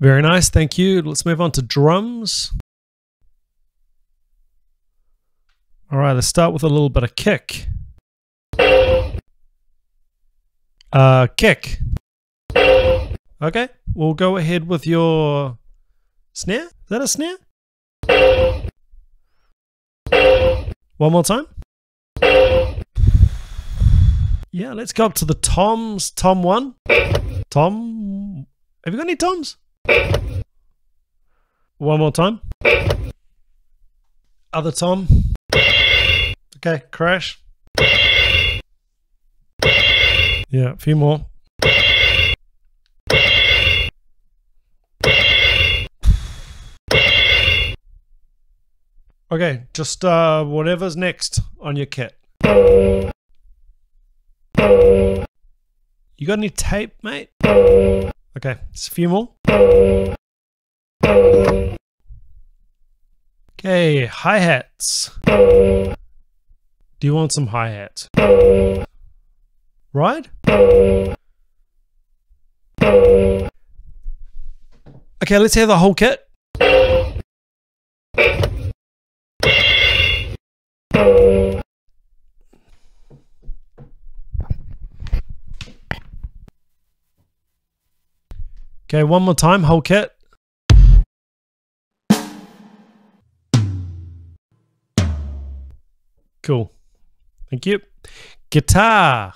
Very nice, thank you. Let's move on to drums. All right, let's start with a little bit of kick. Uh, kick. Okay, we'll go ahead with your snare. Is that a snare? One more time. Yeah, let's go up to the toms. Tom one. Tom. Have you got any toms? One more time. Other tom. Okay, crash. Yeah, a few more. Okay, just uh, whatever's next on your kit. You got any tape, mate? Okay, just a few more. Okay, hi hats. Do you want some hi hats? Right? Okay, let's hear the whole kit. Okay, one more time, whole kit. Cool. Thank you. Guitar.